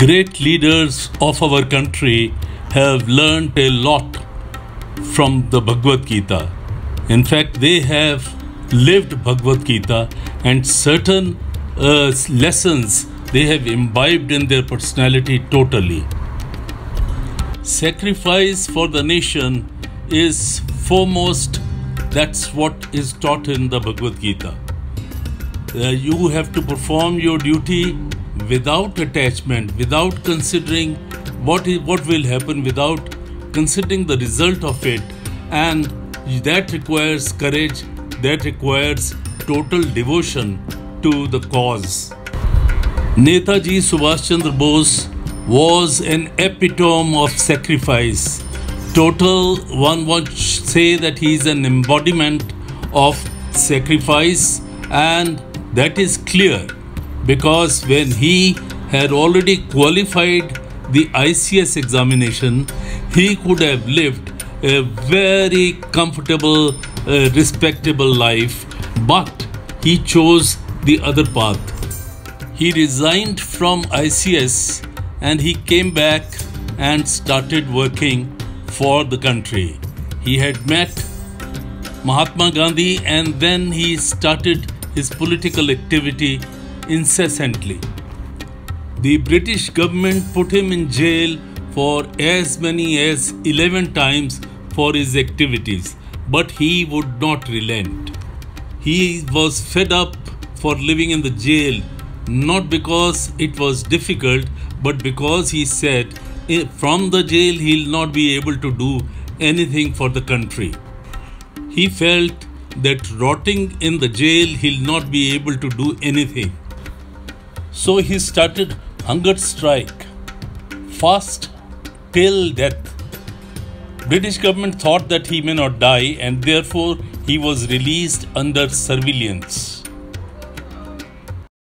Great leaders of our country have learned a lot from the Bhagavad Gita. In fact, they have lived Bhagavad Gita and certain uh, lessons they have imbibed in their personality totally. Sacrifice for the nation is foremost, that's what is taught in the Bhagavad Gita. Uh, you have to perform your duty without attachment, without considering what is, what will happen, without considering the result of it, and that requires courage. That requires total devotion to the cause. Netaji Subhash Chandra Bose was an epitome of sacrifice. Total, one would say that he is an embodiment of sacrifice, and that is clear because when he had already qualified the ICS examination, he could have lived a very comfortable, uh, respectable life, but he chose the other path. He resigned from ICS and he came back and started working for the country. He had met Mahatma Gandhi and then he started his political activity incessantly. The British government put him in jail for as many as 11 times for his activities, but he would not relent. He was fed up for living in the jail not because it was difficult, but because he said eh, from the jail he'll not be able to do anything for the country. He felt that rotting in the jail he'll not be able to do anything. So he started hunger strike, fast till death. British government thought that he may not die and therefore he was released under surveillance.